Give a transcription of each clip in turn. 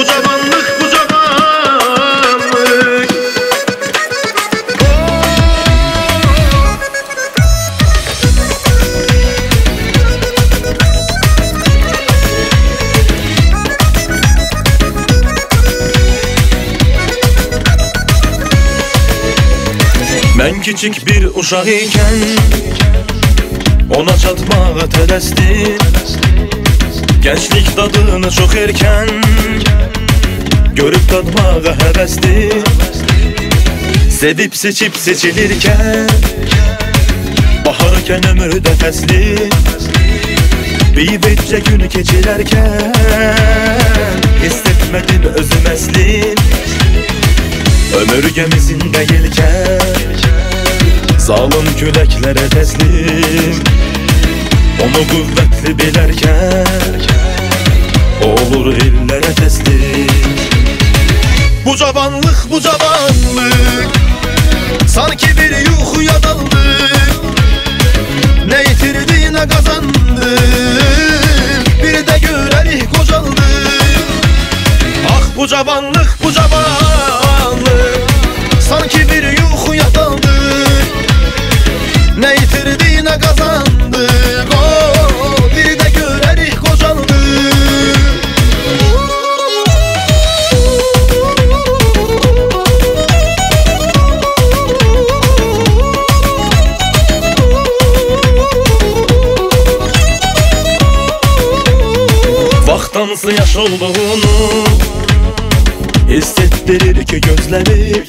Bu zamanlık bu zamanlık. Ben küçük bir uşak iken ona çatmağa tələsdim tələsdi Gənclik dadını çox erkən Görüb dadmağa həvəsdi Sevib seçib seçilirkən Baharkən ömürdə fəsli Beyvəcə gün keçirərkən Hissetmədim özüm əslin Ömür gəmisində yelkən Zalım küləklərə təslim Onu qüvvətli bilərkən Olur illərə təslim Bu cavanlıq, bu cavanlıq Sanki bir yuxuya daldık. Ne yitirdi ne kazandı. Bir de görelik kocaldı. Ah bu cavanlık bu cavanlık Sanki bir yuxuya daldık. Ne yitirdi ne kazandık Vaxtansı yaş olduğunu Hissettirir ki gözleri.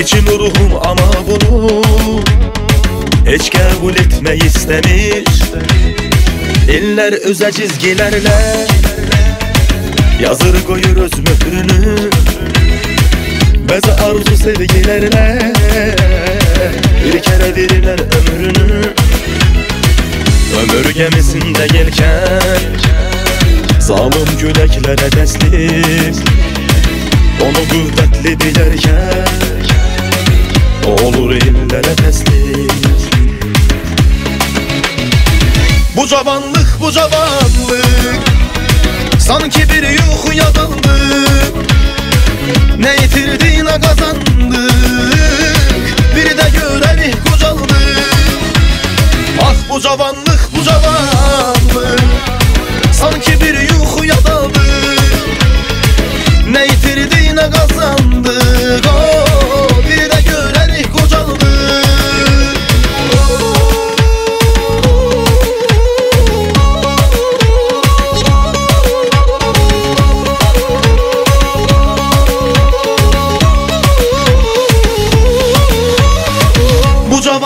İçim ruhum ama bunu Hiç kabul etme istemiş. İller öze çizgilerle Yazır koyur öz mührünü. Beze arzu sevgilerle Bir kere verirler ömrünü. Ömür gemisinde gelken Zalim güleklere teslim. Onu kuvvetli bilerken Olur illere teslim. Bu cavanlık bu cavanlık Sanki bir yuxuya daldık Ne yitirdi ne kazandık. Bir de görelik kocaldık Ah bu cavanlık bu cavanlık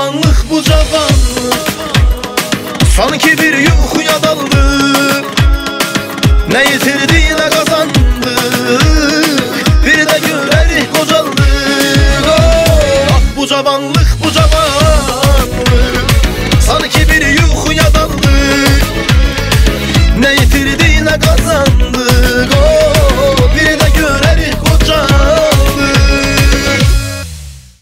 Karanlık bu cavanlık Sanki bir yuhuya daldı. Ne yitirdi ne kazandı. Bir de görerik kocaldı. Oh, ah bu cavanlık bu cavanlık Sanki bir yuhuya daldı. Ne yitirdi ne kazandı.